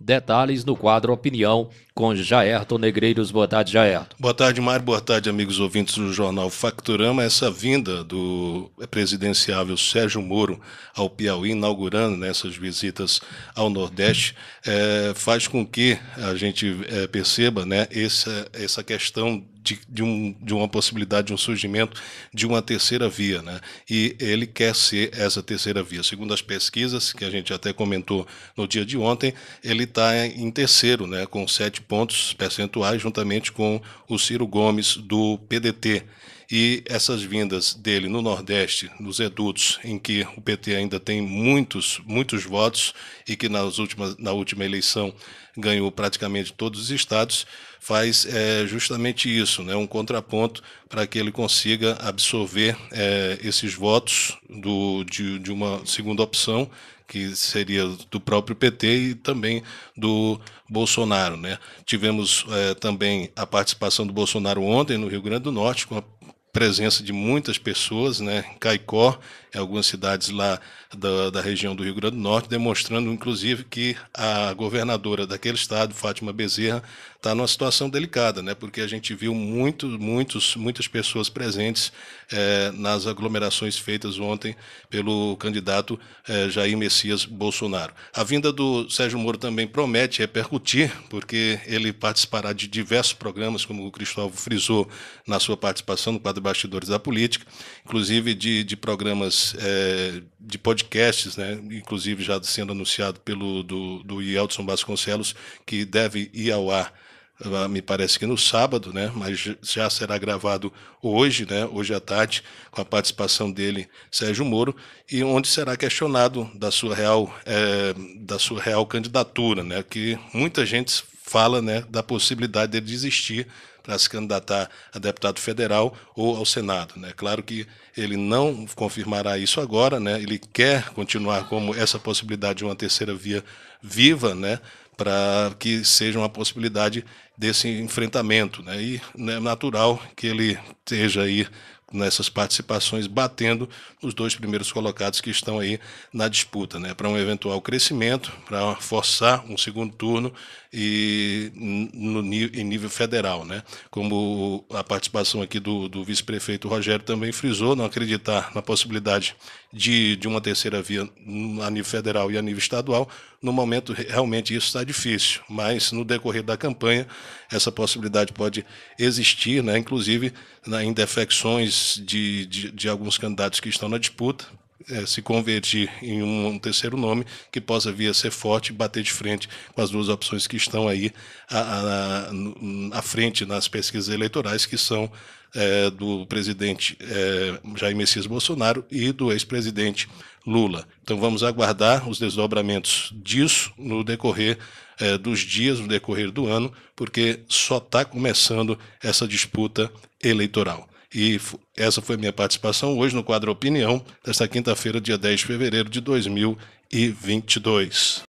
Detalhes no quadro Opinião com Jaerton Negreiros. Boa tarde, Jaerton. Boa tarde, Mário. Boa tarde, amigos ouvintes do jornal Facturama. Essa vinda do presidenciável Sérgio Moro ao Piauí, inaugurando nessas né, visitas ao Nordeste, é, faz com que a gente é, perceba né, essa, essa questão de, de, um, de, uma possibilidade de um surgimento de uma terceira via, né? E ele quer ser essa terceira via. Segundo as pesquisas que a gente até comentou no dia de ontem, ele está em terceiro, né? Com sete pontos percentuais, juntamente com o Ciro Gomes do PDT. E essas vindas dele no Nordeste, nos redutos, em que o PT ainda tem muitos, muitos votos e que nas últimas, na última eleição ganhou praticamente todos os estados, faz é, justamente isso, né, um contraponto para que ele consiga absorver é, esses votos do, de, de uma segunda opção, que seria do próprio PT e também do Bolsonaro. Né? Tivemos é, também a participação do Bolsonaro ontem no Rio Grande do Norte, com a presença de muitas pessoas, né, Caicó, em algumas cidades lá da, da região do Rio Grande do Norte, demonstrando, inclusive, que a governadora daquele estado, Fátima Bezerra, está numa situação delicada, né, porque a gente viu muito, muitos, muitas pessoas presentes é, nas aglomerações feitas ontem pelo candidato é, Jair Messias Bolsonaro. A vinda do Sérgio Moro também promete repercutir, porque ele participará de diversos programas, como o Cristóvão frisou na sua participação no quadro Bastidores da Política, inclusive de, de programas é, de podcasts, né, inclusive já sendo anunciado pelo do, do Yeltsin Vasconcelos, que deve ir ao ar ah, me parece que no sábado, né, mas já será gravado hoje, né, hoje à tarde, com a participação dele, Sérgio Moro, e onde será questionado da sua real, é, da sua real candidatura, né, que muita gente fala, né, da possibilidade de desistir para se candidatar a deputado federal ou ao Senado. Né? Claro que ele não confirmará isso agora, né? ele quer continuar como essa possibilidade de uma terceira via viva, né? para que seja uma possibilidade desse enfrentamento. Né? E é natural que ele esteja aí nessas participações, batendo os dois primeiros colocados que estão aí na disputa, né, para um eventual crescimento, para forçar um segundo turno e no em nível federal, né, como a participação aqui do, do vice-prefeito Rogério também frisou, não acreditar na possibilidade de, de uma terceira via a nível federal e a nível estadual, no momento realmente isso está difícil, mas no decorrer da campanha essa possibilidade pode existir, né, inclusive na, em defecções de, de, de alguns candidatos que estão na disputa, é, se convertir em um, um, terceiro nome que possa vir a ser forte e bater de frente com as duas opções que estão aí à, frente nas pesquisas eleitorais, que são é, do presidente é, Jair Messias Bolsonaro e do ex-presidente Lula. Então vamos aguardar os desdobramentos disso no decorrer dos dias, no decorrer do ano, porque só está começando essa disputa eleitoral. E essa foi minha participação hoje no quadro Opinião, desta quinta-feira, dia 10 de fevereiro de 2022.